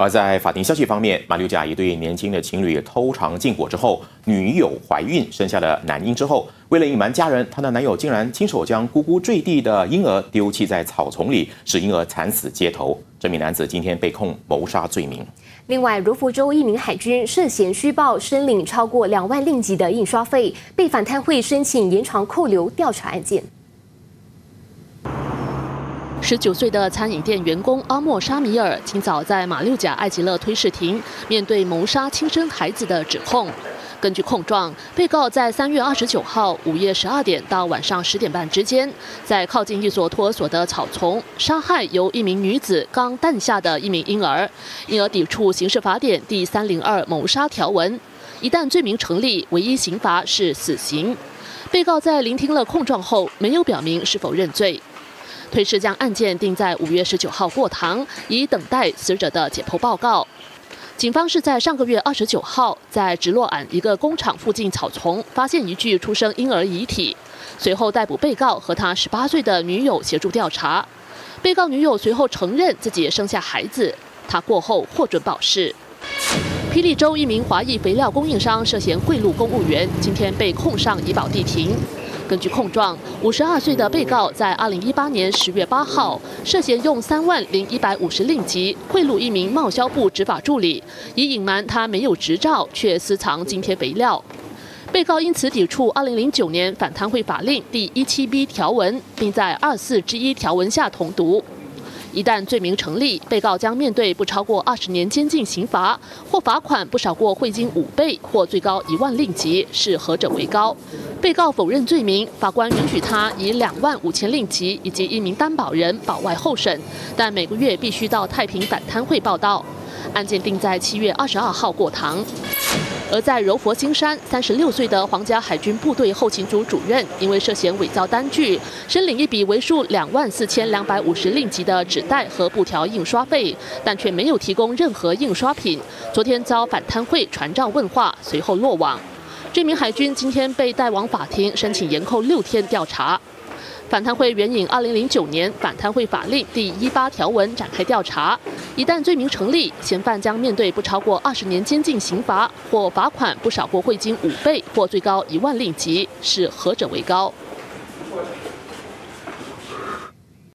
而在法庭消息方面，马六甲一对年轻的情侣偷尝禁果之后，女友怀孕生下了男婴之后，为了隐瞒家人，她的男友竟然亲手将咕咕坠地的婴儿丢弃在草丛里，使婴儿惨死街头。这名男子今天被控谋杀罪名。另外，如福州一名海军涉嫌虚报申领超过两万令吉的印刷费，被反贪会申请延长扣留调查案件。十九岁的餐饮店员工阿莫沙米尔，今早在马六甲艾吉勒推事庭面对谋杀亲生孩子的指控。根据控状，被告在三月二十九号午夜十二点到晚上十点半之间，在靠近一所托儿所的草丛杀害由一名女子刚诞下的一名婴儿，因而抵触刑事法典第三零二谋杀条文。一旦罪名成立，唯一刑罚是死刑。被告在聆听了控状后，没有表明是否认罪。推事将案件定在五月十九号过堂，以等待死者的解剖报告。警方是在上个月二十九号，在直落岸一个工厂附近草丛发现一具出生婴儿遗体，随后逮捕被告和他十八岁的女友协助调查。被告女友随后承认自己生下孩子，她过后获准保释。霹雳州一名华裔肥料供应商涉嫌贿赂公务员，今天被控上怡保地庭。根据控状，五十二岁的被告在二零一八年十月八号涉嫌用三万零一百五十令吉贿赂一名贸销部执法助理，以隐瞒他没有执照却私藏津贴肥料。被告因此抵触二零零九年反贪会法令第一七 B 条文，并在二四之一条文下同读。一旦罪名成立，被告将面对不超过二十年监禁刑罚，或罚款不少过汇金五倍，或最高一万令吉，是何者为高？被告否认罪名，法官允许他以两万五千令吉以及一名担保人保外候审，但每个月必须到太平反贪会报到。案件定在七月二十二号过堂。而在柔佛新山，三十六岁的皇家海军部队后勤组主任，因为涉嫌伪造单据，申领一笔为数两万四千两百五十令吉的纸袋和布条印刷费，但却没有提供任何印刷品。昨天遭反贪会传召问话，随后落网。这名海军今天被带往法庭，申请延扣六天调查。反贪会援引二零零九年反贪会法令第一八条文展开调查，一旦罪名成立，嫌犯将面对不超过二十年监禁刑罚，或罚款不少过汇金五倍，或最高一万令吉，是何者为高？